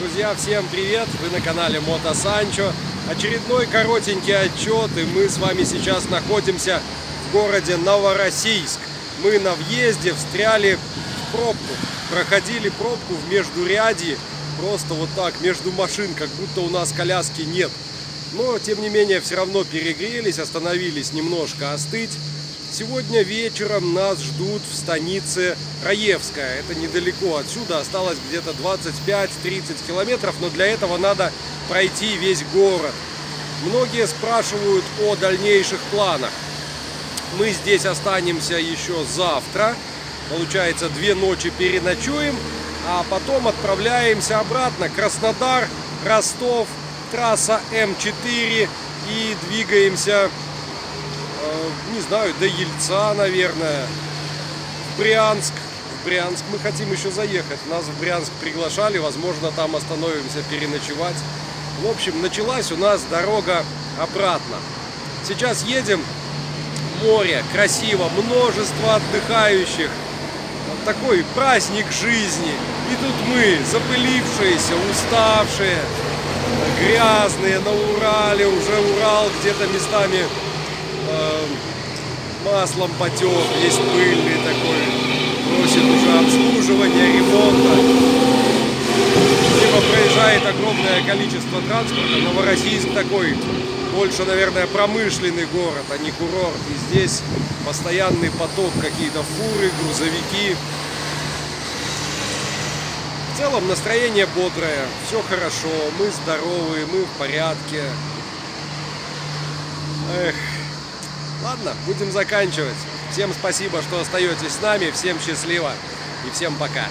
Друзья, всем привет! Вы на канале Мото Санчо. Очередной коротенький отчет, и мы с вами сейчас находимся в городе Новороссийск. Мы на въезде встряли в пробку, проходили пробку в междуряди, просто вот так, между машин, как будто у нас коляски нет. Но, тем не менее, все равно перегрелись, остановились немножко остыть. Сегодня вечером нас ждут в станице Раевская. Это недалеко отсюда, осталось где-то 25-30 километров, но для этого надо пройти весь город. Многие спрашивают о дальнейших планах. Мы здесь останемся еще завтра. Получается, две ночи переночуем, а потом отправляемся обратно. Краснодар, Ростов, трасса М4 и двигаемся не знаю, до Ельца, наверное, в Брянск. В Брянск мы хотим еще заехать. Нас в Брянск приглашали, возможно, там остановимся переночевать. В общем, началась у нас дорога обратно. Сейчас едем, море, красиво, множество отдыхающих. Такой праздник жизни. И тут мы, запылившиеся, уставшие, грязные на Урале, уже Урал где-то местами э, маслом потек, весь пыльный такой, просит уже обслуживания, ремонта. Либо проезжает огромное количество транспорта, Новороссийск такой, больше, наверное, промышленный город, а не курорт. И здесь постоянный поток, какие-то фуры, грузовики. В целом настроение бодрое, все хорошо, мы здоровы, мы в порядке. Эх, Ладно, будем заканчивать. Всем спасибо, что остаетесь с нами. Всем счастливо и всем пока.